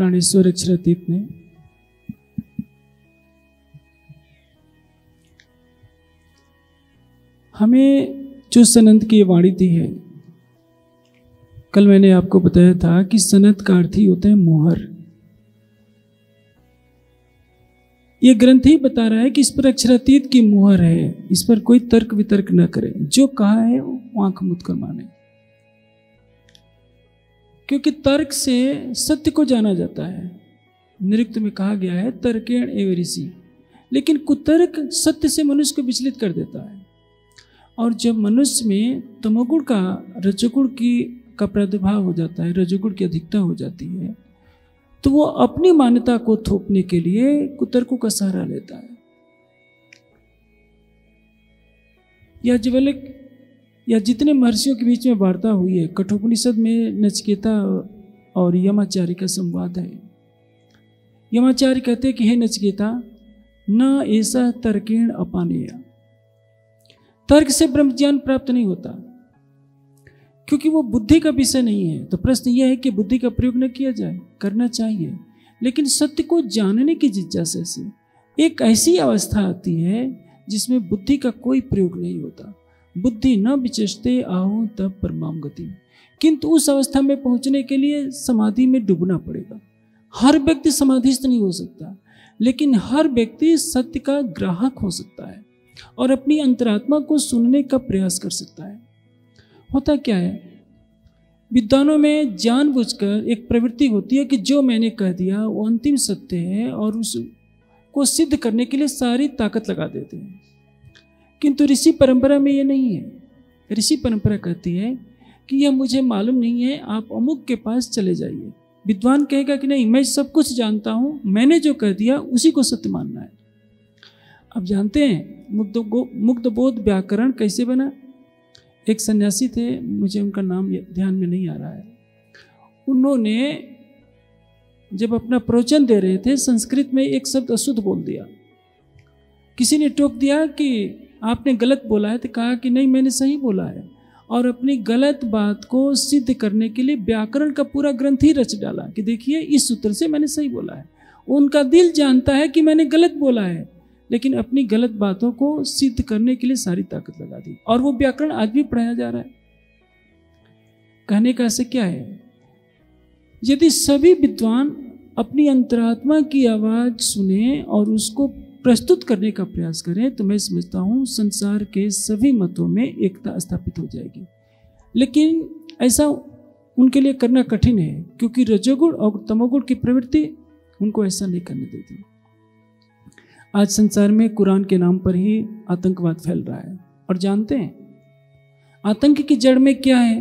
प्राणेश्वर अक्षरातीत ने हमें जो सनंत की वाणी दी है, कल मैंने आपको बताया था कि सनत का अर्थ होता है मोहर। ये ग्रंथ ही बता रहा है कि इस पर अक्षरातीत की मुहर है, इस पर कोई तर्क वितर्क न करे। जो कहा है, वो आँख मुद कर माने। क्योंकि तर्क से सत्य को जाना जाता है। निरुक्त में कहा गया है, तर्केण एवरिसी लेकिन कुतर्क सत्य से मनुष्य को विचलित कर देता है। और जब मनुष्य में तमोगुण का, रजोगुण की, का प्रादुर्भाव हो जाता है, रजोगुण की अधिकता हो जाती है तो वो अपनी मान्यता को थोपने के लिए कुतर्कों का सहारा लेता है। या जवलिक या जितने महर्षियों के बीच में वार्ता हुई है, कठोपनिषद में नचकेता और यमाचार्य का संवाद है। यमाचार्य कहते हैं कि, हे नचकेता, न ऐसा तर्केण अपानेय। तर्क से ब्रह्म ज्ञान प्राप्त नहीं होता। क्योंकि वो बुद्धि का विषय नहीं है तो प्रश्न यह है कि बुद्धि का प्रयोग न किया जाए, करना चाहिए। लेकिन सत्य को जानने की जिज्ञासा से एक ऐसी अवस्था आती है जिसमें बुद्धि का कोई प्रयोग नहीं होता। बुद्धि न विचेषते आहू तब परमाम गति। किंतु उस अवस्था में पहुँचने के लिए समाधि में डूबना पड़ेगा। हर व्यक्ति समाधिस्थ नहीं हो सकता, लेकिन हर व्यक्ति सत्य का ग्राहक हो सकता है और अपनी अंतरात्मा को सुनने का प्रयास कर सकता है। होता क्या है? विद्वानों में जानबूझकर एक प्रवृत्ति होती है कि जो मैंने कह दिया वो अंतिम सत्य है और उसको सिद्ध करने के लिए सारी ताकत लगा देते हैं। किंतु ऋषि परंपरा में ये नहीं है। ऋषि परंपरा कहती है कि यह मुझे मालूम नहीं है, आप अमुक के पास चले जाइए। विद्वान कहेगा कि नहीं, मैं सब कुछ जानता हूँ, मैंने जो कह दिया उसी को सत्य मानना है। अब जानते हैं, मुग्ध मुग्ध बोध व्याकरण कैसे बना? एक सन्यासी थे, मुझे उनका नाम ध्यान में नहीं आ रहा है। उन्होंने जब अपना प्रवचन दे रहे थे, संस्कृत में एक शब्द अशुद्ध बोल दिया। किसी ने टोक दिया कि आपने गलत बोला है तो कहा कि नहीं, मैंने सही बोला है। और अपनी गलत बात को सिद्ध करने के लिए व्याकरण का पूरा ग्रंथ ही रच डाला कि देखिए, इस सूत्र से मैंने सही बोला है। उनका दिल जानता है कि मैंने गलत बोला है, लेकिन अपनी गलत बातों को सिद्ध करने के लिए सारी ताकत लगा दी। और वो व्याकरण आज भी पढ़ाया जा रहा है। कहने का ऐसे क्या है? यदि सभी विद्वान अपनी अंतरात्मा की आवाज़ सुने और उसको प्रस्तुत करने का प्रयास करें तो मैं समझता हूँ संसार के सभी मतों में एकता स्थापित हो जाएगी। लेकिन ऐसा उनके लिए करना कठिन है, क्योंकि रजोगुण और तमोगुण की प्रवृत्ति उनको ऐसा नहीं करने देती। आज संसार में कुरान के नाम पर ही आतंकवाद फैल रहा है, और जानते हैं, आतंक की जड़ में क्या है?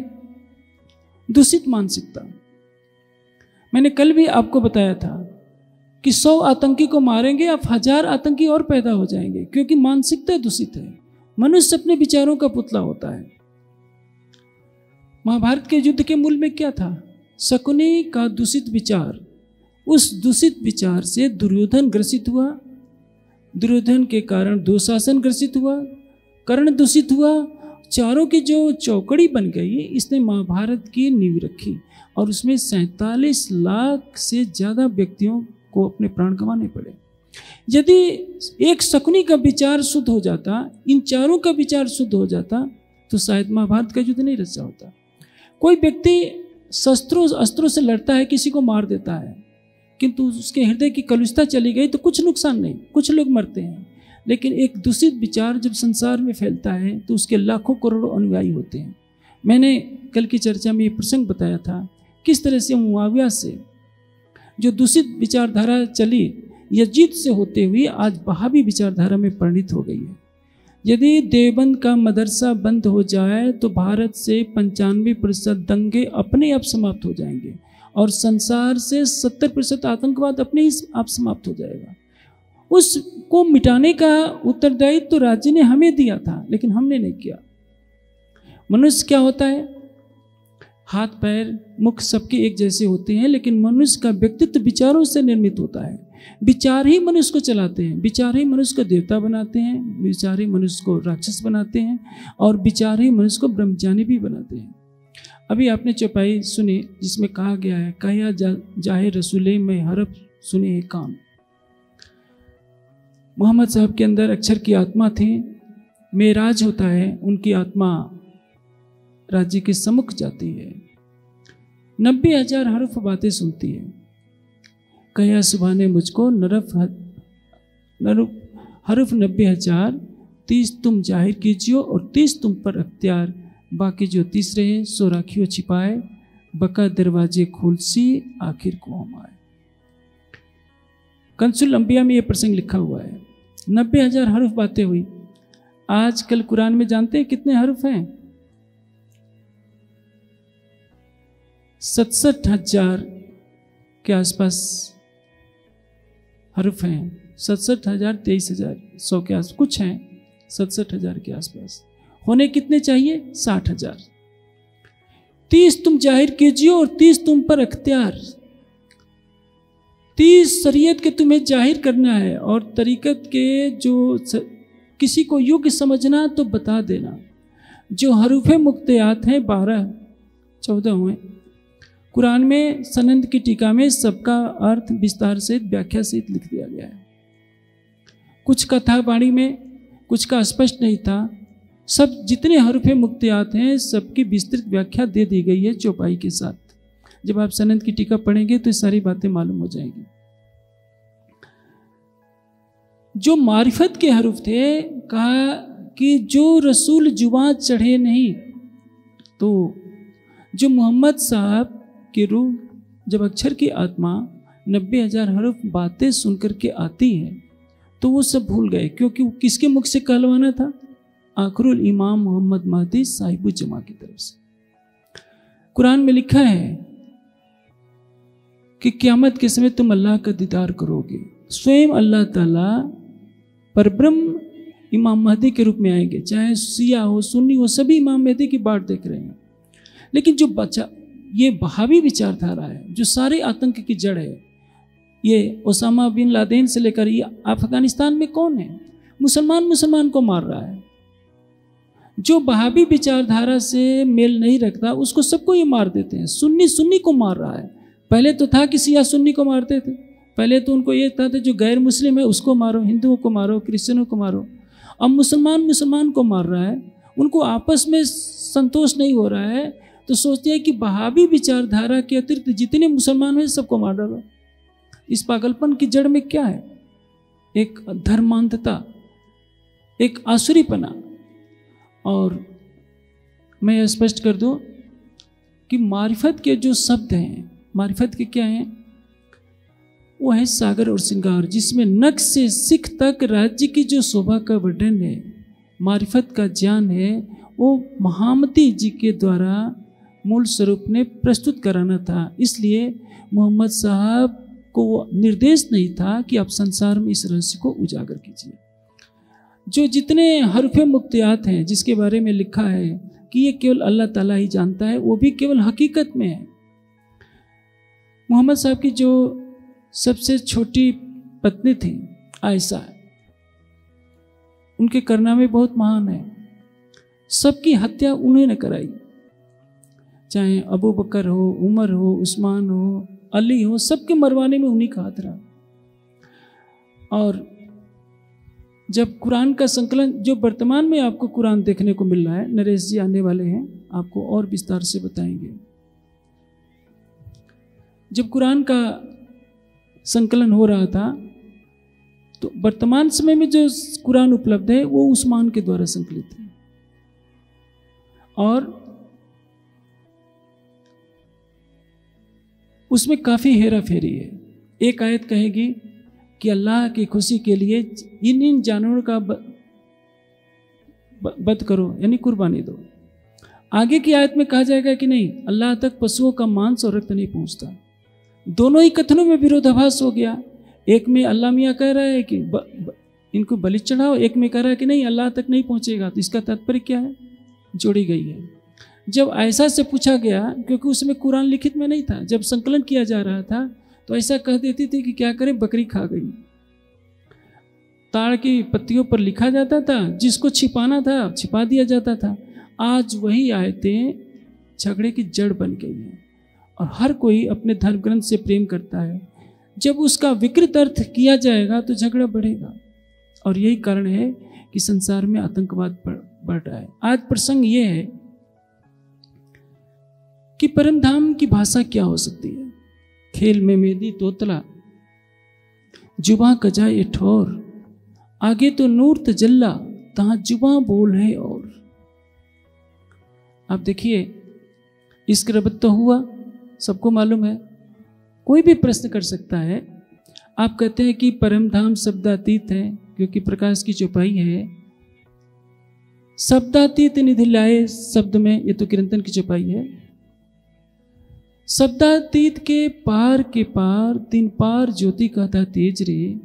दूषित मानसिकता। मैंने कल भी आपको बताया था कि सौ आतंकी को मारेंगे अब हज़ार आतंकी और पैदा हो जाएँगे, क्योंकि मानसिकता दूषित है। मनुष्य अपने विचारों का पुतला होता है। महाभारत के युद्ध के मूल में क्या था? शकुनी का दूषित विचार। उस दूषित विचार से दुर्योधन ग्रसित हुआ। दुर्योधन के कारण दुशासन ग्रसित हुआ। कर्ण दूषित हुआ। चारों की जो चौकड़ी बन गई, इसने महाभारत की नींव रखी और उसमें सैतालीस लाख से ज़्यादा व्यक्तियों को अपने प्राण गंवाने पड़े। यदि एक शकुनी का विचार शुद्ध हो जाता, इन चारों का विचार शुद्ध हो जाता तो शायद महाभारत का युद्ध नहीं रचा होता। कोई व्यक्ति शस्त्रों, अस्त्रों से लड़ता है, किसी को मार देता है, किंतु उसके हृदय की कलुषता चली गई तो कुछ नुकसान नहीं, कुछ लोग मरते हैं। लेकिन एक दूषित विचार जब संसार में फैलता है तो उसके लाखों करोड़ों अनुयायी होते हैं। मैंने कल की चर्चा में ये प्रसंग बताया था, किस तरह से मुआविया से जो दूषित विचारधारा चली यजीत से होते हुए आज बहावी विचारधारा में परिणित हो गई है। यदि देवबंद का मदरसा बंद हो जाए तो भारत से पंचानवे प्रतिशत दंगे अपने आप समाप्त हो जाएँगे और संसार से सत्तर प्रतिशत आतंकवाद अपने ही आप समाप्त हो जाएगा। उसको मिटाने का उत्तरदायित्व तो राज्य ने हमें दिया था, लेकिन हमने नहीं किया। मनुष्य क्या होता है? हाथ पैर मुख सबके एक जैसे होते हैं लेकिन मनुष्य का व्यक्तित्व विचारों से निर्मित होता है। विचार ही मनुष्य को चलाते हैं विचार ही मनुष्य को देवता बनाते हैं विचार ही मनुष्य को राक्षस बनाते हैं और विचार ही मनुष्य को ब्रह्मज्ञानी भी बनाते हैं। अभी आपने चौपाई सुनी जिसमें कहा गया है कहा जा, जाहे रसूले में हरफ सुने काम। मोहम्मद साहब के अंदर अक्षर की आत्मा थी मेराज होता है उनकी आत्मा राज्य के सम्मुख जाती है। नब्बे हज़ार हरफ बातें सुनती है। कया सुबह ने मुझको नरफ नरफ हरफ नब्बे हज़ार, तीस तुम ज़ाहिर कीजियो और तीस तुम पर अख्तियार। बाकी जो तीसरे हैं सो राखियो छिपाए। बका दरवाजे खोलसी, आखिर को हम आए। कंसुल अंबिया में यह प्रसंग लिखा हुआ है। नब्बे हज़ार हरफ बातें हुई। आज कल कुरान में जानते हैं कितने हरफ हैं? सतसठ हज़ार के आसपास हरफ हैं। सतसठ हज़ार तेईस हज़ार सौ के आस कुछ हैं सतसठ हज़ार के आसपास। होने कितने चाहिए? साठ हज़ार। तीस तुम ज़ाहिर कीजिए और तीस तुम पर अख्तियार। तीस शरीयत के तुम्हें ज़ाहिर करना है और तरीकत के जो स, किसी को योग्य समझना तो बता देना। जो हरूफ मुख्तियात हैं बारह चौदह हुए। कुरान में सनंद की टीका में सबका अर्थ विस्तार सहित व्याख्या सहित लिख दिया गया है। कुछ कथा वाणी में कुछ का स्पष्ट नहीं था। सब जितने हरफे मुक्तियात हैं, सबकी विस्तृत व्याख्या दे दी गई है चौपाई के साथ। जब आप सनंद की टीका पढ़ेंगे तो सारी बातें मालूम हो जाएँगी। जो मारिफत के हरूफ थे, कहा कि जो रसूल जुबा चढ़े नहीं तो जो मोहम्मद साहब की रूह जब अक्षर की आत्मा नब्बे हज़ार हरफ बातें सुनकर के आती है तो वो सब भूल गए, क्योंकि वो किसके मुख से कहलवाना था? आखरुल इमाम मोहम्मद महदी साहिब जमा की तरफ़ से। कुरान में लिखा है कि क्यामत के समय तुम अल्लाह का दीदार करोगे, स्वयं अल्लाह ताला परब्रह्म इमाम महदी के रूप में आएँगे, चाहे सिया हो, सुन्नी हो, सभी इमाम महदी की बाट देख रहे हैं। लेकिन जो बचा ये बहावी विचारधारा है, जो सारे आतंक की जड़ है। ये ओसामा बिन लादेन से लेकर ये अफ़गानिस्तान में कौन है? मुसलमान मुसलमान को मार रहा है। जो बहावी विचारधारा से मेल नहीं रखता, उसको सबको ये मार देते हैं। सुन्नी सुन्नी को मार रहा है। पहले तो था कि सिया सुन्नी को मारते थे। पहले तो उनको ये था, जो गैर मुस्लिम है, उसको मारो, हिंदुओं को मारो क्रिश्चनों को मारो। अब मुसलमान मुसलमान को मार रहा है। उनको आपस में संतोष नहीं हो रहा है तो सोचते हैं कि बहावी विचारधारा के अतिरिक्त जितने मुसलमान हैं, सबको मार डालो। इस पागलपन की जड़ में क्या है? एक धर्मांधता एक आसुरीपना। और मैं स्पष्ट कर दूँ कि मारिफत के जो शब्द हैं, मारिफत के क्या हैं? वो है सागर और श्रृंगार, जिसमें नक से सिख तक राज्य की जो शोभा का वर्णन है, मारिफत का ज्ञान है, वो महामती जी के द्वारा मूल स्वरूप ने प्रस्तुत कराना था। इसलिए मोहम्मद साहब को निर्देश नहीं था कि आप संसार में इस रहस्य को उजागर कीजिए। जो जितने हरफे मुक्तियात हैं, जिसके बारे में लिखा है कि ये केवल अल्लाह ताला ही जानता है, वो भी केवल हकीकत में है। मोहम्मद साहब की जो सबसे छोटी पत्नी थी, आयशा, उनके करनामे बहुत महान है। सबकी हत्या उन्होंने कराई। चाहे अबू बकर हो, उमर हो, उस्मान हो, अली हो, सबके मरवाने में उन्हीं का हाथ रहा। और जब कुरान का संकलन, जो वर्तमान में आपको कुरान देखने को मिल रहा है, नरेश जी आने वाले हैं, आपको और विस्तार से बताएँगे। जब कुरान का संकलन हो रहा था तो वर्तमान समय में जो कुरान उपलब्ध है, वो उस्मान के द्वारा संकलित है। और उसमें काफ़ी हेरा फेरी है। एक आयत कहेगी कि अल्लाह की खुशी के लिए इन इन जानवरों का बद करो यानी कुर्बानी दो। आगे की आयत में कहा जाएगा कि नहीं अल्लाह तक पशुओं का मांस और रक्त नहीं पहुँचता। दोनों ही कथनों में विरोधाभास हो गया। एक में अल्लाह मियाँ कह रहा है कि ब, ब, इनको बलि चढ़ाओ एक में कह रहा है कि नहीं अल्लाह तक नहीं पहुंचेगा। तो इसका तात्पर्य क्या है? जोड़ी गई है। जब ऐसा से पूछा गया, क्योंकि उसमें कुरान लिखित में नहीं था, जब संकलन किया जा रहा था तो ऐसा कह देती थी कि क्या करें, बकरी खा गई। ताड़ की पत्तियों पर लिखा जाता था, जिसको छिपाना था, छिपा दिया जाता था। आज वही आयतें झगड़े की जड़ बन गई हैं। और हर कोई अपने धर्म ग्रंथ से प्रेम करता है। जब उसका विकृत अर्थ किया जाएगा तो झगड़ा बढ़ेगा। और यही कारण है कि संसार में आतंकवाद बढ़ रहा है। आज प्रसंग ये है कि परम धाम की भाषा क्या हो सकती है? खेल में मेदी तोतला, जुबा कजा ये ठोर, आगे तो नूर तजल्ला तहा जुबा बोल है और। आप देखिए इसके रबत तो हुआ, सबको मालूम है। कोई भी प्रश्न कर सकता है। आप कहते हैं कि परम धाम शब्दातीत है, क्योंकि प्रकाश की चौपाई है। शब्दातीत निधि लाए शब्द में ये तो किरंतन की चौपाई है। शब्दातीत के पार के पार तीन पार ज्योति का था तेज रे।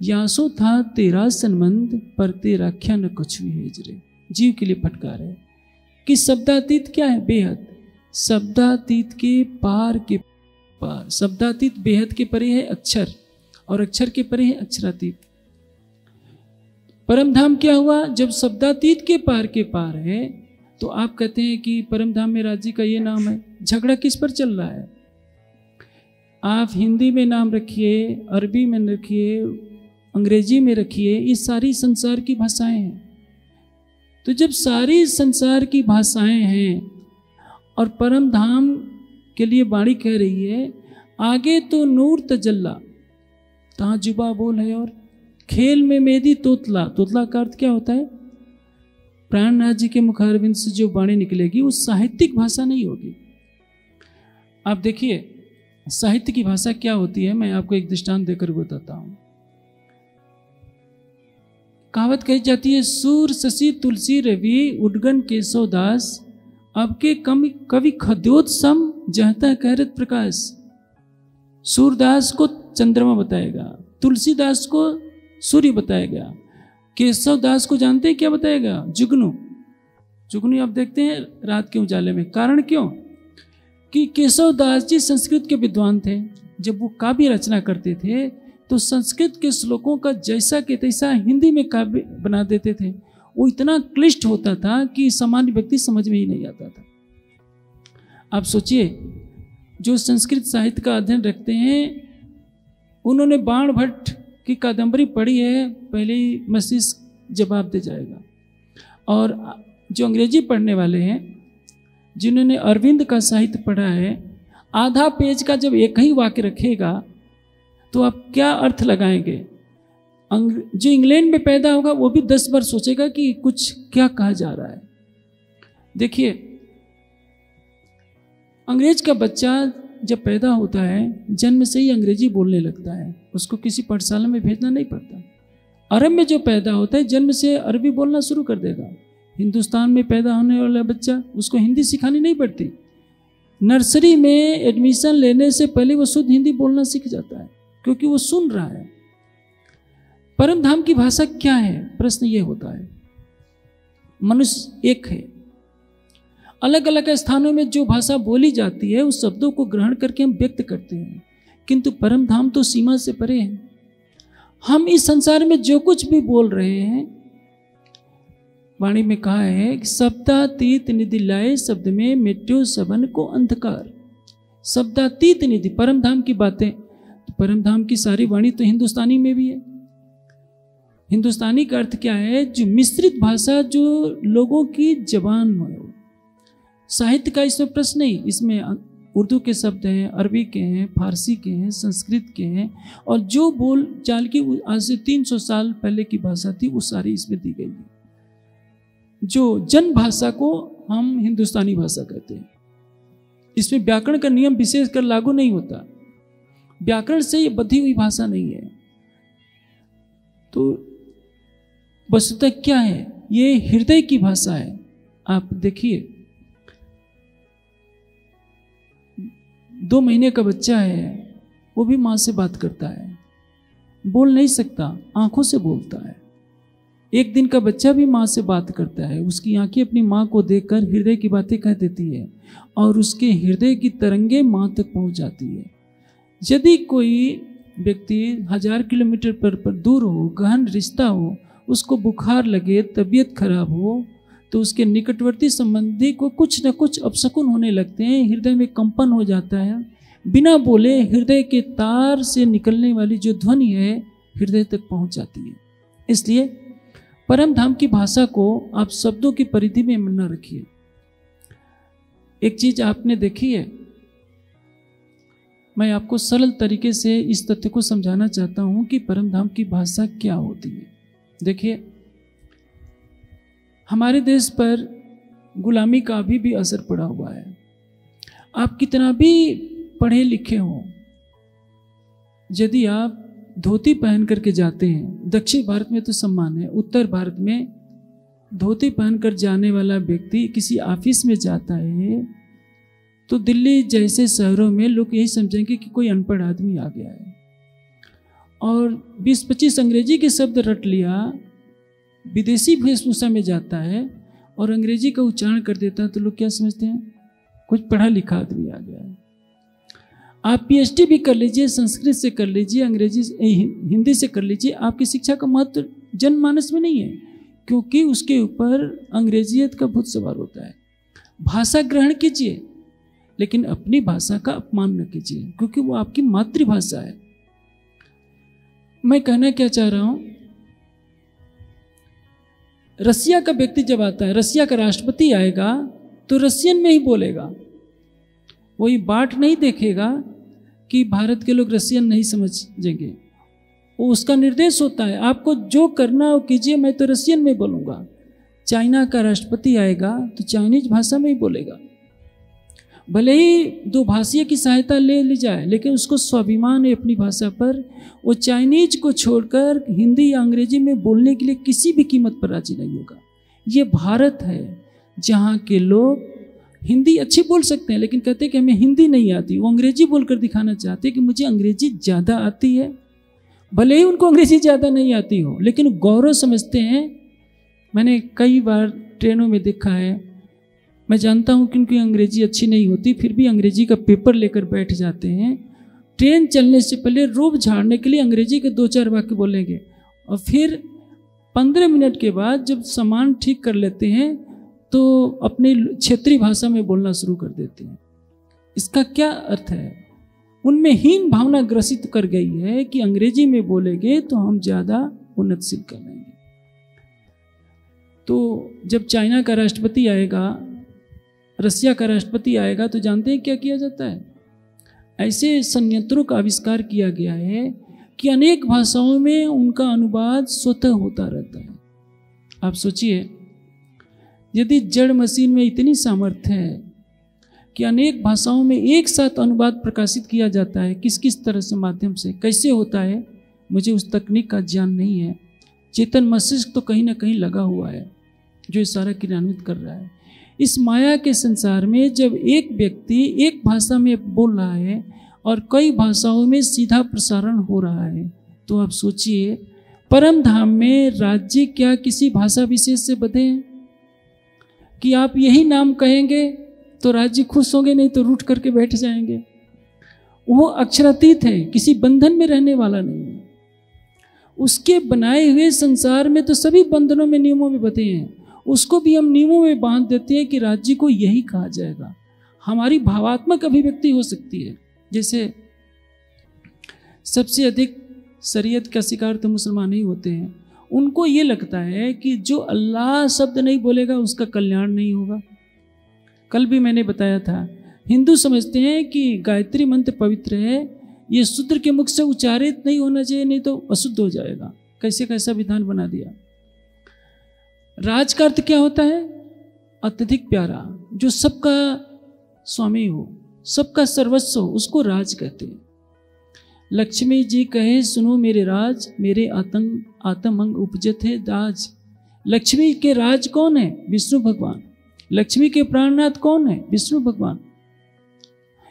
यासो था तेरा संबंध, पर तेरा ख्या न हेज रे। जीव के लिए फटकार है कि शब्दातीत क्या है? बेहद। शब्दातीत के पार के पार। शब्दातीत बेहद के परे है अक्षर, और अक्षर के परे है अक्षरातीत। परम धाम क्या हुआ? जब शब्दातीत के पार के पार है तो आप कहते हैं कि परम धाम में राज्य का ये नाम है। झगड़ा किस पर चल रहा है? आप हिंदी में नाम रखिए, अरबी में रखिए, अंग्रेज़ी में रखिए, ये सारी संसार की भाषाएँ हैं। तो जब सारी संसार की भाषाएँ हैं और परम धाम के लिए बाणी कह रही है, आगे तो नूर तजल्ला तहाँ जुबा बोल है और खेल में मेदी तोतला तोतला का अर्थ क्या होता है? प्राणनाथ जी के मुखारविंद से जो वाणी निकलेगी, वो साहित्यिक भाषा नहीं होगी। आप देखिए, साहित्य की भाषा क्या होती है, मैं आपको एक दृष्टांत देकर बताता हूँ। कहावत कही जाती है, सूर शशि तुलसी रवि उडगन केशव दास अब के कवि कवि खद्योत्सम जहता कहरत प्रकाश। सूरदास को चंद्रमा बताएगा तुलसीदास को सूर्य बताएगा, केशव दास को जानते हैं क्या बताएगा? जुगनू। जुगनू आप देखते हैं रात के उजाले में। कारण क्यों? कि केशव दास जी संस्कृत के विद्वान थे। जब वो काव्य रचना करते थे तो संस्कृत के श्लोकों का जैसा के तैसा हिंदी में काव्य बना देते थे। वो इतना क्लिष्ट होता था कि सामान्य व्यक्ति समझ में ही नहीं आता था। आप सोचिए, जो संस्कृत साहित्य का अध्ययन रखते हैं, उन्होंने बाण भट्ट की कादम्बरी पढ़ी है, पहले ही मस्तिष्क जवाब दे जाएगा। और जो अंग्रेज़ी पढ़ने वाले हैं जिन्होंने अरविंद का साहित्य पढ़ा है, आधा पेज का जब एक ही वाक्य रखेगा तो आप क्या अर्थ लगाएँगे? जो इंग्लैंड में पैदा होगा, वो भी दस बार सोचेगा कि कुछ क्या कहा जा रहा है। देखिए, अंग्रेज़ का बच्चा जब पैदा होता है, जन्म से ही अंग्रेज़ी बोलने लगता है। उसको किसी पाठशाला में भेजना नहीं पड़ता। अरब में जो पैदा होता है, जन्म से अरबी बोलना शुरू कर देगा। हिंदुस्तान में पैदा होने वाला बच्चा, उसको हिंदी सिखानी नहीं पड़ती। नर्सरी में एडमिशन लेने से पहले वो शुद्ध हिंदी बोलना सीख जाता है, क्योंकि वो सुन रहा है। परम धाम की भाषा क्या है? प्रश्न ये होता है। मनुष्य एक है। अलग अलग स्थानों में जो भाषा बोली जाती है, उस शब्दों को ग्रहण करके हम व्यक्त करते हैं। किंतु परम धाम तो सीमा से परे है। हम इस संसार में जो कुछ भी बोल रहे हैं वाणी में कहा है कि शब्दातीत निधि लाए शब्द में मिट्टो सबन को अंधकार। शब्दातीत निधि परम धाम की बातें। तो परम धाम की सारी वाणी तो हिंदुस्तानी में भी है। हिंदुस्तानी का अर्थ क्या है? जो मिश्रित भाषा, जो लोगों की जबान हो। साहित्य का इसमें प्रश्न नहीं, इसमें उर्दू के शब्द हैं, अरबी के हैं, फारसी के हैं, संस्कृत के हैं, और जो बोल चाल की आज से तीन सौ साल पहले की भाषा थी, वो सारी इसमें दी गई है। जो जन भाषा को हम हिंदुस्तानी भाषा कहते हैं। इसमें व्याकरण का नियम विशेष कर लागू नहीं होता। व्याकरण से ये बधी हुई भाषा नहीं है। तो वस्तुतः क्या है? ये हृदय की भाषा है। आप देखिए। दो महीने का बच्चा है, वो भी माँ से बात करता है। बोल नहीं सकता, आँखों से बोलता है। एक दिन का बच्चा भी माँ से बात करता है। उसकी आँखें अपनी माँ को देखकर हृदय की बातें कह देती है और उसके हृदय की तरंगे माँ तक पहुँच जाती है। यदि कोई व्यक्ति हज़ार किलोमीटर पर, पर दूर हो गहन रिश्ता हो उसको बुखार लगे तबीयत खराब हो तो उसके निकटवर्ती संबंधी को कुछ न कुछ अपशकुन होने लगते हैं हृदय में कंपन हो जाता है। बिना बोले हृदय के तार से निकलने वाली जो ध्वनि है हृदय तक पहुँच जाती है। इसलिए परम धाम की भाषा को आप शब्दों की परिधि में न रखिए। एक चीज़ आपने देखी है? मैं आपको सरल तरीके से इस तथ्य को समझाना चाहता हूँ कि परम धाम की भाषा क्या होती है। देखिए, हमारे देश पर गुलामी का अभी भी असर पड़ा हुआ है। आप कितना भी पढ़े लिखे हो, यदि आप धोती पहन करके जाते हैं। दक्षिण भारत में तो सम्मान है, उत्तर भारत में धोती पहन कर जाने वाला व्यक्ति किसी ऑफ़िस में जाता है तो दिल्ली जैसे शहरों में लोग यही समझेंगे कि कोई अनपढ़ आदमी आ गया है। और 20-25 अंग्रेज़ी के शब्द रट लिया, विदेशी वेशभूषा में जाता है और अंग्रेज़ी का उच्चारण कर देता है तो लोग क्या समझते हैं? कुछ पढ़ा लिखा आदमी आ गया है। आप पीएचडी भी कर लीजिए, संस्कृत से कर लीजिए, अंग्रेज़ी हिंदी से कर लीजिए, आपकी शिक्षा का महत्व जनमानस में नहीं है, क्योंकि उसके ऊपर अंग्रेजियत का भूत सवार होता है। भाषा ग्रहण कीजिए, लेकिन अपनी भाषा का अपमान न कीजिए, क्योंकि वो आपकी मातृभाषा है। मैं कहना क्या चाह रहा हूँ? रसिया का व्यक्ति जब आता है, रसिया का राष्ट्रपति आएगा तो रसियन में ही बोलेगा, वही बाट नहीं देखेगा कि भारत के लोग रसियन नहीं समझेंगे। वो उसका निर्देश होता है, आपको जो करना हो कीजिए, मैं तो रसियन में बोलूँगा। चाइना का राष्ट्रपति आएगा तो चाइनीज़ भाषा में ही बोलेगा। भले ही दो भाषीय की सहायता ले ली जाए, लेकिन उसको स्वाभिमान है अपनी भाषा पर। वो चाइनीज़ को छोड़कर हिंदी या अंग्रेज़ी में बोलने के लिए किसी भी कीमत पर राज़ी नहीं होगा। ये भारत है, जहाँ के लोग हिंदी अच्छी बोल सकते हैं, लेकिन कहते हैं कि हमें हिंदी नहीं आती। वो अंग्रेज़ी बोलकर दिखाना चाहते हैं कि मुझे अंग्रेज़ी ज़्यादा आती है। भले ही उनको अंग्रेज़ी ज़्यादा नहीं आती हो, लेकिन गौरव समझते हैं। मैंने कई बार ट्रेनों में देखा है। मैं जानता हूँ कि उनकी अंग्रेज़ी अच्छी नहीं होती, फिर भी अंग्रेज़ी का पेपर लेकर बैठ जाते हैं। ट्रेन चलने से पहले रूप झाड़ने के लिए अंग्रेज़ी के दो चार वाक्य बोलेंगे, और फिर पंद्रह मिनट के बाद जब सामान ठीक कर लेते हैं तो अपनी क्षेत्रीय भाषा में बोलना शुरू कर देते हैं। इसका क्या अर्थ है? उनमें हीन भावना ग्रसित कर गई है कि अंग्रेज़ी में बोलेंगे तो हम ज़्यादा उन्नतशील लेंगे। तो जब चाइना का राष्ट्रपति आएगा, रसिया का राष्ट्रपति आएगा तो जानते हैं क्या किया जाता है? ऐसे संयंत्रों का आविष्कार किया गया है कि अनेक भाषाओं में उनका अनुवाद स्वतः होता रहता है। आप सोचिए यदि जड़ मशीन में इतनी सामर्थ्य है कि अनेक भाषाओं में एक साथ अनुवाद प्रकाशित किया जाता है किस किस तरह से माध्यम से, कैसे होता है, मुझे उस तकनीक का ज्ञान नहीं है। चेतन मस्तिष्क तो कहीं ना कहीं लगा हुआ है, जो सारा क्रियान्वित कर रहा है। इस माया के संसार में जब एक व्यक्ति एक भाषा में बोल रहा है और कई भाषाओं में सीधा प्रसारण हो रहा है तो आप सोचिए, परम धाम में राज्य क्या किसी भाषा विशेष से बधे हैं? कि आप यही नाम कहेंगे तो राज्य खुश होंगे, नहीं तो रूट करके बैठ जाएँगे। वो अक्षरातीत है, किसी बंधन में रहने वाला नहीं है। उसके बनाए हुए संसार में तो सभी बंधनों में नियमों में बते हैं। उसको भी हम नियमों में बाँध देते हैं कि राज्य को यही कहा जाएगा। हमारी भावात्मक अभिव्यक्ति हो सकती है। जैसे सबसे अधिक शरीयत का शिकार तो मुसलमान ही होते हैं। उनको ये लगता है कि जो अल्लाह शब्द नहीं बोलेगा, उसका कल्याण नहीं होगा। कल भी मैंने बताया था, हिंदू समझते हैं कि गायत्री मंत्र पवित्र है, ये सूत्र के मुख से उच्चारित नहीं होना चाहिए, नहीं तो अशुद्ध हो जाएगा। कैसे कैसा विधान बना दिया? राज का अर्थ क्या होता है? अत्यधिक प्यारा, जो सबका स्वामी हो, सबका सर्वस्व हो, उसको राज कहते हैं। लक्ष्मी जी कहे, सुनो मेरे राज, मेरे आतंक आतमंग उपजत है दाज। लक्ष्मी के राज कौन है? विष्णु भगवान। लक्ष्मी के प्राणनाथ कौन है? विष्णु भगवान।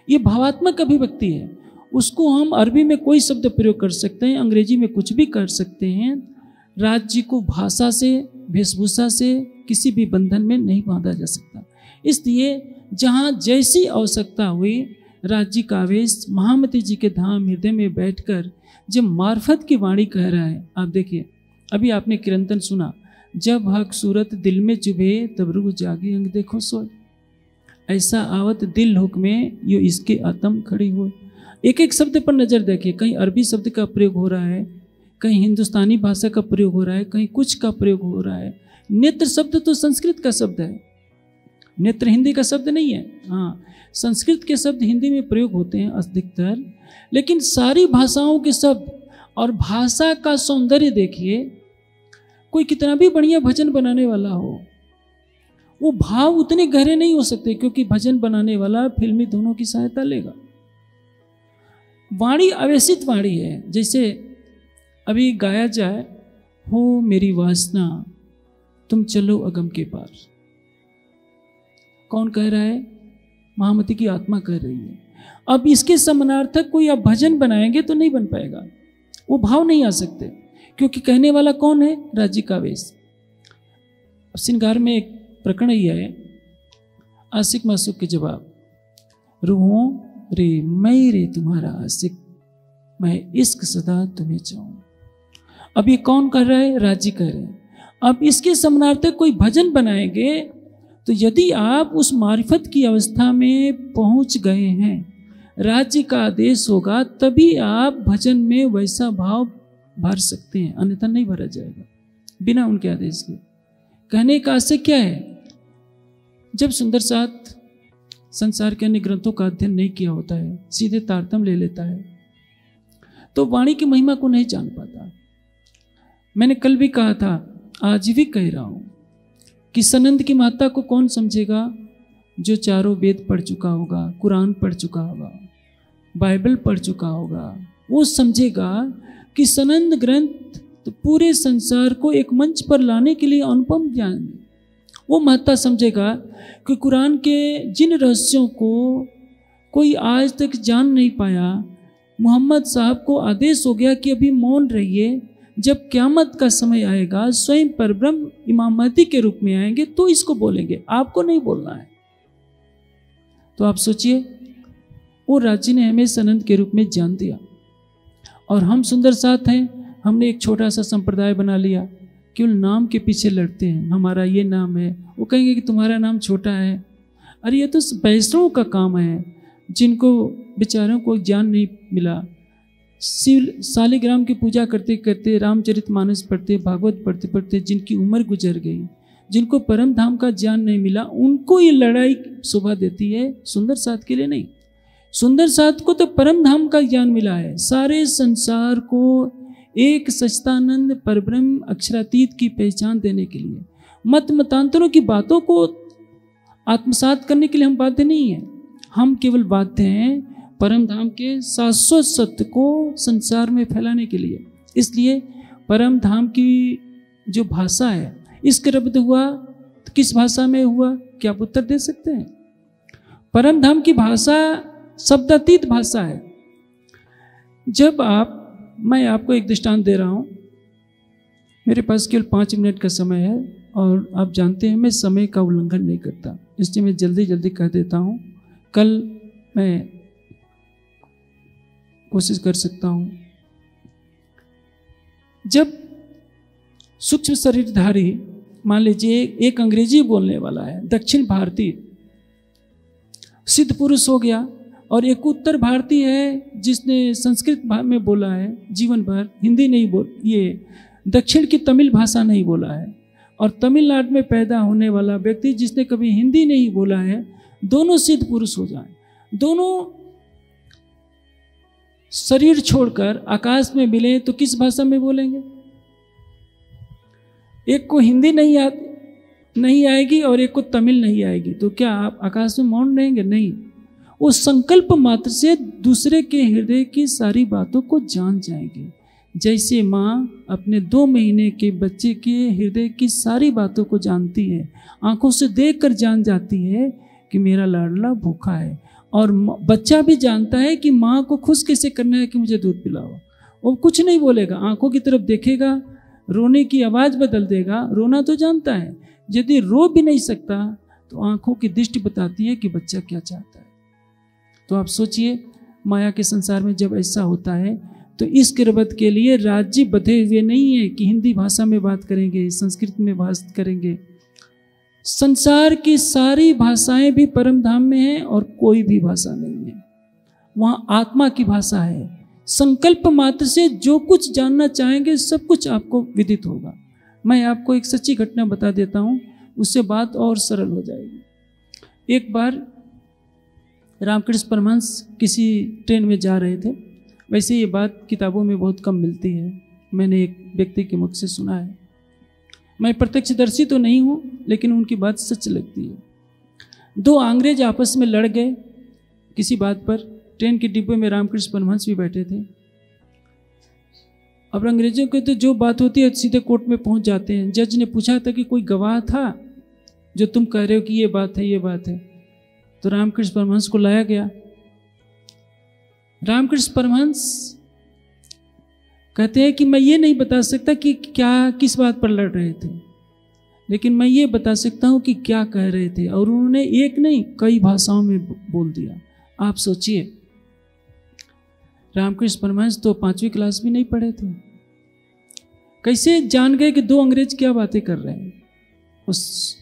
ये भावात्मक अभिव्यक्ति है। उसको हम अरबी में कोई शब्द प्रयोग कर सकते हैं, अंग्रेज़ी में कुछ भी कर सकते हैं। राज्य को भाषा से, वेशभूषा से किसी भी बंधन में नहीं बांधा जा सकता। इसलिए जहाँ जैसी आवश्यकता हुई राज्य का आवेश महामती जी के धाम हृदय में बैठकर जब मार्फत की वाणी कह रहा है, आप देखिए, अभी आपने किरंतन सुना, जब हक सूरत दिल में चुभे, तब रूह जागी अंग देखो सोए। ऐसा आवत दिल हुक में, यो इसके आत्म खड़ी हो एक एक शब्द पर नज़र देखिए, कहीं अरबी शब्द का प्रयोग हो रहा है, कहीं हिंदुस्तानी भाषा का प्रयोग हो रहा है, कहीं कुछ का प्रयोग हो रहा है। नेत्र शब्द तो संस्कृत का शब्द है। नेत्र हिंदी का शब्द नहीं है। हाँ संस्कृत के शब्द हिंदी में प्रयोग होते हैं अधिकतर। लेकिन सारी भाषाओं के शब्द और भाषा का सौंदर्य देखिए, कोई कितना भी बढ़िया भजन बनाने वाला हो, वो भाव उतने गहरे नहीं हो सकते क्योंकि भजन बनाने वाला फिल्मी दोनों की सहायता लेगा। वाणी अवैसित वाणी है, जैसे अभी गाया जाए, हो मेरी वासना, तुम चलो अगम के पार। कौन कह रहा है? महामती की आत्मा कह रही है। अब इसके समानार्थक कोई आप भजन बनाएँगे तो नहीं बन पाएगा। वो भाव नहीं आ सकते, क्योंकि कहने वाला कौन है? राज्य का वेश। श्रृंगार में एक प्रकरण ही है। आशिक मासुक के जवाब रूहों रे मैं रे तुम्हारा आशिक, मैं इश्क सदा तुम्हें चाहूँ अब ये कौन कर रहा है? राज़ी कर रहे हैं। अब इसके समानार्थक कोई भजन बनाएँगे तो यदि आप उस मारिफत की अवस्था में पहुँच गए हैं, राज्य का आदेश होगा, तभी आप भजन में वैसा भाव भर सकते हैं। अन्यथा नहीं भरा जाएगा, बिना उनके आदेश के। कहने का आशय क्या है? जब सुंदर साथ संसार के अन्य ग्रंथों का अध्ययन नहीं किया होता है, सीधे तारतम ले लेता है तो वाणी की महिमा को नहीं जान पाता। मैंने कल भी कहा था, आज भी कह रहा हूँ। कि सनंद की माता को कौन समझेगा जो चारों वेद पढ़ चुका होगा, कुरान पढ़ चुका होगा, बाइबल पढ़ चुका होगा? वो समझेगा कि सनंद ग्रंथ तो पूरे संसार को एक मंच पर लाने के लिए अनुपम ज्ञान वो महत्ता समझेगा कि कुरान के जिन रहस्यों को कोई आज तक जान नहीं पाया, मोहम्मद साहब को आदेश हो गया कि अभी मौन रहिए जब क्यामत का समय आएगा, स्वयं पर ब्रह्म इमाम के रूप में आएँगे तो इसको बोलेंगे। आपको नहीं बोलना है। तो आप सोचिए, वो राज्य ने हमें सनंद के रूप में जान दिया। और हम सुंदर साथ हैं, हमने एक छोटा सा संप्रदाय बना लिया। केवल नाम के पीछे लड़ते हैं। हमारा ये नाम है, वो कहेंगे कि तुम्हारा नाम छोटा है। अरे, ये तो वैष्णव का काम है, जिनको बेचारों को ज्ञान नहीं मिला। शिव शालिग्राम की पूजा करते करते रामचरित मानस पढ़ते, भागवत पढ़ते पढ़ते जिनकी उम्र गुजर गई, जिनको परम धाम का ज्ञान नहीं मिला, उनको ये लड़ाई शोभा देती है सुंदर साथ के लिए नहीं। सुंदर साथ को तो परम धाम का ज्ञान मिला है। सारे संसार को एक सचतानंद परब्रह्म अक्षरातीत की पहचान देने के लिए। मत मतांतरों की बातों को आत्मसात करने के लिए हम बाध्य नहीं हैं। हम केवल बाध्य हैं परम धाम के शाश्वत सत्य को संसार में फैलाने के लिए। इसलिए परम धाम की जो भाषा है, इसके रब्द हुआ तो किस भाषा में हुआ, क्या आप उत्तर दे सकते हैं? परम धाम की भाषा शब्दातीत भाषा है। जब आप, मैं आपको एक दृष्टांत दे रहा हूँ। मेरे पास केवल पाँच मिनट का समय है, और आप जानते हैं, मैं समय का उल्लंघन नहीं करता। इसलिए मैं जल्दी जल्दी कह देता हूँ। कल मैं कोशिश कर सकता हूँ। जब सूक्ष्म शरीरधारी, मान लीजिए, एक अंग्रेज़ी बोलने वाला है, दक्षिण भारतीय, सिद्ध पुरुष हो गया, और एक उत्तर भारतीय है, जिसने संस्कृत में बोला है, जीवन भर हिंदी नहीं बोल, ये दक्षिण की तमिल भाषा नहीं बोला है, और तमिलनाडु में पैदा होने वाला व्यक्ति जिसने कभी हिंदी नहीं बोला है, दोनों सिद्ध पुरुष हो जाए। दोनों शरीर छोड़कर आकाश में मिले तो किस भाषा में बोलेंगे? एक को हिंदी नहीं आ, नहीं आएगी और एक को तमिल नहीं आएगी। तो क्या आप आकाश में मौन रहेंगे? नहीं। वो संकल्प मात्र से दूसरे के हृदय की सारी बातों को जान जाएँगे। जैसे माँ अपने दो महीने के बच्चे के हृदय की सारी बातों को जानती है, आँखों से देख कर जान जाती है कि मेरा लाडला भूखा है। और बच्चा भी जानता है कि माँ को खुश कैसे करना है कि मुझे दूध पिलाओ। वो कुछ नहीं बोलेगा, आँखों की तरफ़ देखेगा, रोने की आवाज़ बदल देगा, रोना तो जानता है। यदि रो भी नहीं सकता तो आँखों की दृष्टि बताती है कि बच्चा क्या चाहता है। तो आप सोचिए, माया के संसार में जब ऐसा होता है तो इस किरबत के लिए राज्य बधे हुए नहीं है कि हिंदी भाषा में बात करेंगे, संस्कृत में बात करेंगे। संसार की सारी भाषाएँ भी परम धाम में हैं और कोई भी भाषा नहीं है। वहाँ आत्मा की भाषा है। संकल्प मात्र से जो कुछ जानना चाहेंगे, सब कुछ आपको विदित होगा। मैं आपको एक सच्ची घटना बता देता हूँ, उससे बात और सरल हो जाएगी। एक बार रामकृष्ण परमहंस किसी ट्रेन में जा रहे थे। वैसे ये बात किताबों में बहुत कम मिलती है। मैंने एक व्यक्ति के मुख से सुना है। मैं प्रत्यक्षदर्शी तो नहीं हूँ, लेकिन उनकी बात सच लगती है। दो अंग्रेज़ आपस में लड़ गए। किसी बात पर ट्रेन के डिब्बे में रामकृष्ण परमहंस भी बैठे थे। अब अंग्रेज़ों के तो जो बात होती है, सीधे कोर्ट में पहुँच जाते हैं। जज ने पूछा था कि कोई गवाह था जो तुम कह रहे हो कि ये बात है, ये बात है। तो रामकृष्ण परमहंस को लाया गया। रामकृष्ण परमहंस कहते हैं कि मैं ये नहीं बता सकता कि क्या, किस बात पर लड़ रहे थे। लेकिन मैं ये बता सकता हूँ कि क्या कह रहे थे, और उन्होंने एक नहीं, कई भाषाओं में बोल दिया। आप सोचिए, रामकृष्ण परमहंस तो पांचवी क्लास भी नहीं पढ़े थे। कैसे जान गए कि दो अंग्रेज़ क्या बातें कर रहे हैं? उस,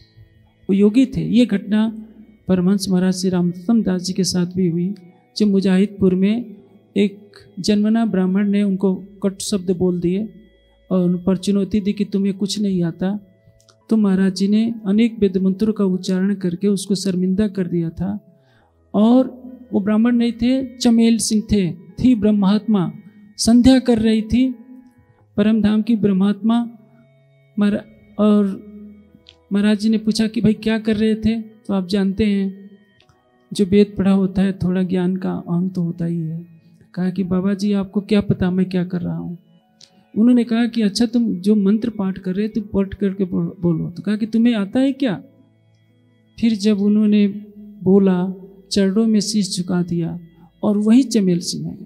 वो योगी थे। ये घटना परमहंस महाराज श्री रामतम दास जी के साथ भी हुई जब मुजाहिदपुर में एक जन्मना ब्राह्मण ने उनको कट शब्द बोल दिए और उन पर चुनौती दी कि तुम्हें कुछ नहीं आता। तो महाराज जी ने अनेक वेद मंत्रों का उच्चारण करके उसको शर्मिंदा कर दिया था। और वो ब्राह्मण नहीं थे, चमेल सिंह थे, थी ब्रह्मात्मा, संध्या कर रही थी परम धाम की ब्रह्मात्मा। और महाराज जी ने पूछा कि भाई क्या कर रहे थे? तो आप जानते हैं, जो वेद पढ़ा होता है, थोड़ा ज्ञान का अंग तो होता ही है। कहा कि बाबा जी, आपको क्या पता मैं क्या कर रहा हूँ? उन्होंने कहा कि अच्छा तुम जो मंत्र पाठ कर रहे हो तुम पढ़ करके बोलो तो कहा कि तुम्हें आता है क्या? फिर जब उन्होंने बोला, चरणों में शीश झुका दिया और वही चमेल सिंह है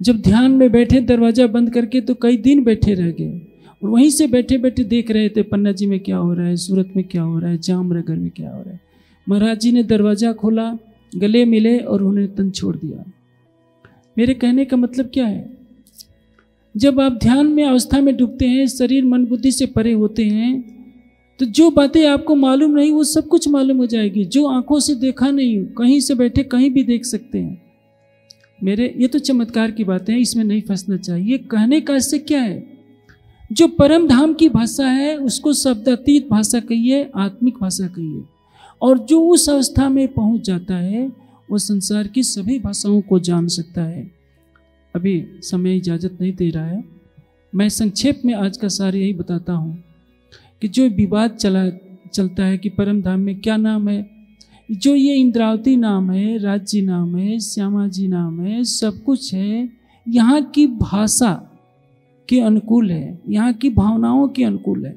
जब ध्यान में बैठे, दरवाज़ा बंद करके तो कई दिन बैठे रह गए और वहीं से बैठे बैठे देख रहे थे, पन्ना जी में क्या हो रहा है, सूरत में क्या हो रहा है जामनगर में क्या हो रहा है। महाराज जी ने दरवाज़ा खोला, गले मिले और उन्हें तन छोड़ दिया। मेरे कहने का मतलब क्या है? जब आप ध्यान में अवस्था में डूबते हैं, शरीर मन बुद्धि से परे होते हैं तो जो बातें आपको मालूम नहीं, वो सब कुछ मालूम हो जाएगी। जो आँखों से देखा नहीं, कहीं से बैठे कहीं भी देख सकते हैं। मेरे, ये तो चमत्कार की बातें हैं, इसमें नहीं फंसना चाहिए। कहने का इससे क्या है? जो परम धाम की भाषा है, उसको शब्दातीत भाषा कहिए, आत्मिक भाषा कहिए। और जो उस अवस्था में पहुँच जाता है वो संसार की सभी भाषाओं को जान सकता है। अभी समय इजाज़त नहीं दे रहा है। मैं संक्षेप में आज का सार यही बताता हूँ कि जो विवाद चला, चलता है कि परम धाम में क्या नाम है? जो ये इंद्रावती नाम है राज्य नाम है श्यामा जी नाम है, सब कुछ है, यहाँ की भाषा के अनुकूल है, यहाँ की भावनाओं के अनुकूल है।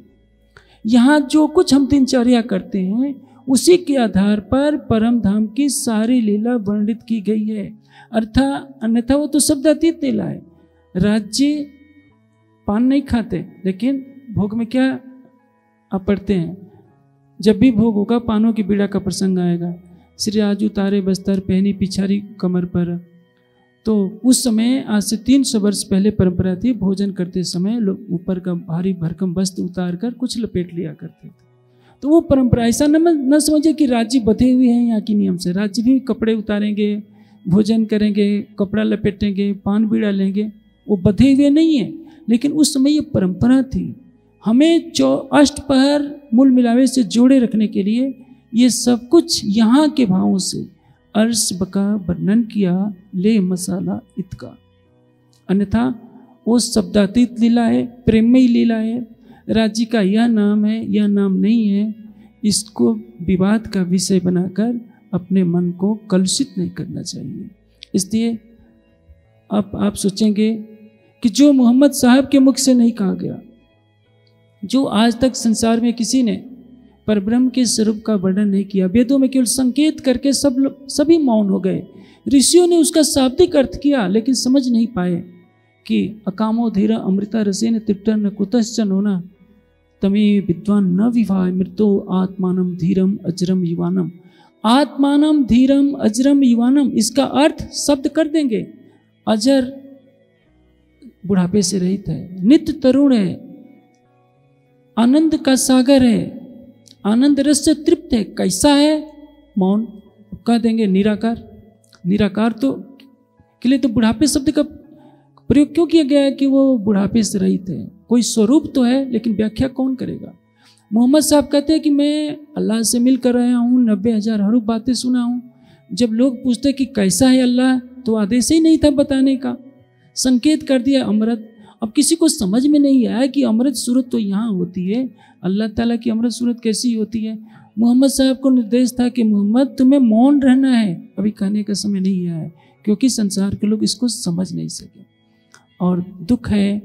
यहाँ जो कुछ हम दिनचर्या करते हैं उसी के आधार पर परम धाम की सारी लीला वर्णित की गई है। अर्थात, अन्यथा वो तो शब्दातीत लीला है राज्य पान नहीं खाते, लेकिन भोग में क्या आप पढ़ते हैं? जब भी भोग होगा, पानों की बीड़ा का प्रसंग आएगा। श्री आज उतारे बस्तर, पहनी पिछारी कमर पर। तो उस समय, आज से तीन सौ वर्ष पहले परंपरा थी, भोजन करते समय लोग ऊपर का भारी भरकम वस्त्र उतार कर कुछ लपेट लिया करते थे। तो वो परंपरा, ऐसा न न समझे कि राज्य बधे हुए हैं यहाँ के नियम से राज्य भी कपड़े उतारेंगे, भोजन करेंगे, कपड़ा लपेटेंगे, पान बीड़ा लेंगे, वो बधे हुए नहीं है। लेकिन उस समय ये परंपरा थी। हमें चौ अष्टपहर मूल मिलावे से जोड़े रखने के लिए ये सब कुछ यहाँ के भावों से अर्श बका, वर्णन किया, ले, मसाला, इतका। अन्यथा वो शब्दातीत लीला है प्रेमयी लीला है राज्य का यह नाम है, यह नाम नहीं है, इसको विवाद का विषय बनाकर अपने मन को कलुषित नहीं करना चाहिए। इसलिए अब आप सोचेंगे कि जो मोहम्मद साहब के मुख से नहीं कहा गया, जो आज तक संसार में किसी ने पर ब्रह्म के स्वरूप का वर्णन नहीं किया, वेदों में केवल संकेत करके सब सभी मौन हो गए। ऋषियों ने उसका शाब्दिक अर्थ किया, लेकिन समझ नहीं पाए कि अकामो धीरा अमृता रसेन तृप्तन कुतश्चन होना तमे विद्वान न विवाह, मृतो आत्मान धीरम अजरम युवानम आत्मानम धीरम अजरम युवानम इसका अर्थ शब्द कर देंगे। अजर बुढ़ापे से रहित है नित्य तरुण है, आनंद का सागर है, आनंद रस से तृप्त है, कैसा है? मौन, कह देंगे निराकार। निराकार तो के लिए तो बुढ़ापे शब्द का प्रयोग क्यों किया गया है कि वो बुढ़ापे से रहित है? कोई स्वरूप तो है, लेकिन व्याख्या कौन करेगा? मोहम्मद साहब कहते हैं कि मैं अल्लाह से मिल कर रहा हूँ, नब्बे हज़ार हरूफ बातें सुना हूँ। जब लोग पूछते कि कैसा है अल्लाह तो आदेश ही नहीं था बताने का। संकेत कर दिया अमृत। अब किसी को समझ में नहीं आया कि अमृत सूरत तो यहाँ होती है। अल्लाह ताला की अमृत सूरत कैसी होती है? मोहम्मद साहब को निर्देश था कि मोहम्मद, तुम्हें मौन रहना है। अभी कहने का समय नहीं आया, क्योंकि संसार के लोग इसको समझ नहीं सके। और दुख है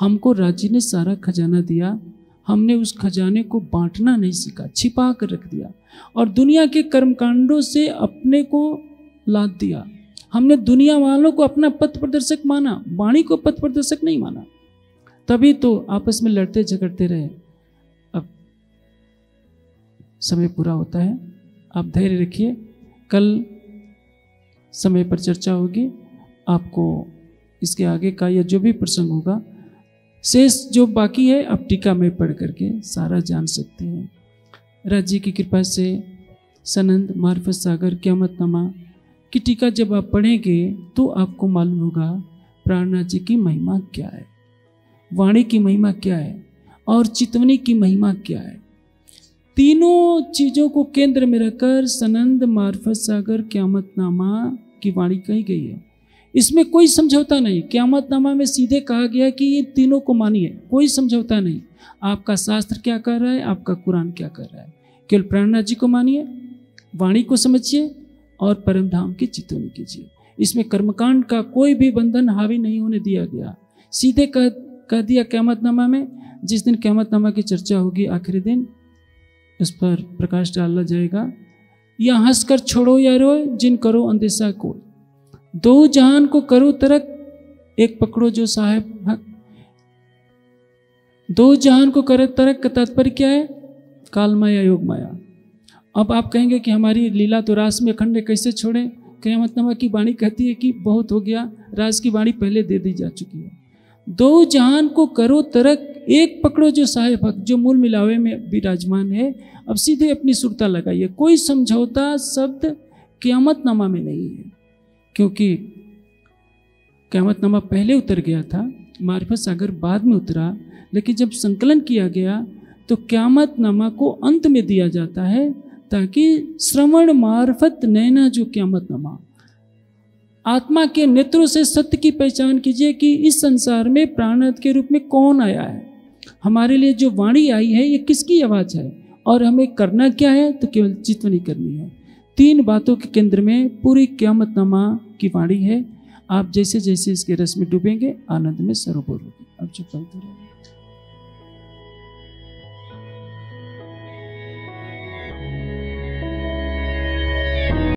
हमको राज्य ने सारा खजाना दिया। हमने उस खजाने को बांटना नहीं सीखा, छिपा कर रख दिया और दुनिया के कर्मकांडों से अपने को लाद दिया। हमने दुनिया वालों को अपना पथ प्रदर्शक माना, वाणी को पथ प्रदर्शक नहीं माना। तभी तो आपस में लड़ते झगड़ते रहे। अब समय पूरा होता है। आप धैर्य रखिए। कल समय पर चर्चा होगी। आपको इसके आगे का या जो भी प्रसंग होगा शेष जो बाकी है, आप टीका में पढ़ करके सारा जान सकते हैं। राज्य की कृपा से सनंद, मार्फत सागर क्यामतनामा की टीका जब आप पढ़ेंगे तो आपको मालूम होगा प्राणनाथ जी की महिमा क्या है। वाणी की महिमा क्या है और चितवनी की महिमा क्या है। तीनों चीज़ों को केंद्र में रखकर सनंद, मार्फत सागर क्यामतनामा की वाणी कही गई है। इसमें कोई समझौता नहीं। क्यामतनामा में सीधे कहा गया कि ये तीनों को मानिए, कोई समझौता नहीं। आपका शास्त्र क्या कर रहा है, आपका कुरान क्या कर रहा है? केवल प्राणनाथ जी को मानिए, वाणी को समझिए और परम धाम की कीजिए। इसमें कर्मकांड का कोई भी बंधन, हावी नहीं होने दिया गया। सीधे कह कह दिया क्यामतनामा में, जिस दिन क्यामतनामा की चर्चा होगी आखिरी दिन, उस पर प्रकाश डाला जाएगा या हंस कर छोड़ो या रोए, जिन करो अंदेशा को दो जहान को करो तरक, एक पकड़ो जो साहेब हक दो जहान को करे तरक का तात्पर्य क्या है? काल माया योग माया अब आप कहेंगे कि हमारी लीला तो रास में अखंड कैसे छोड़ें? क्यामतनामा की वाणी कहती है कि बहुत हो गया, रास की वाणी पहले दे दी जा चुकी है। दो जहान को करो तरक, एक पकड़ो जो साहेब हक, जो मूल मिलावे में विराजमान है। अब सीधे अपनी सुरता लगाइए। कोई समझौता शब्द क्यामतनामा में नहीं है। क्योंकि क्यामतनामा पहले उतर गया था, मार्फत सागर बाद में उतरा, लेकिन जब संकलन किया गया तो क्यामतनामा को अंत में दिया जाता है, ताकि श्रवण मार्फत नैना जो क्यामतनामा आत्मा के नेत्रों से सत्य की पहचान कीजिए कि इस संसार में प्राणनाथ के रूप में कौन आया है। हमारे लिए जो वाणी आई है, ये किसकी आवाज़ है? और हमें करना क्या है? तो केवल चितवनी करनी है। तीन बातों के केंद्र में पूरी क्यामतनामा की वाणी है। आप जैसे जैसे इसके रस में डूबेंगे, आनंद में सरोवर होगी। अब जो चलते रहे